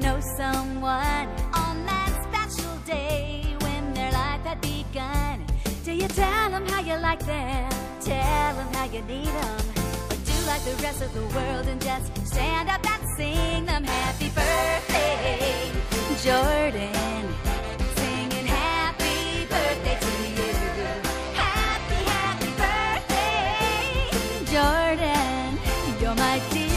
know someone on that special day when their life had begun? Do you tell them how you like them? Tell them how you need them? Or do like the rest of the world and just stand up and sing them happy birthday, Jordan? Singing happy birthday to you. Happy, happy birthday, Jordan. You're my dear.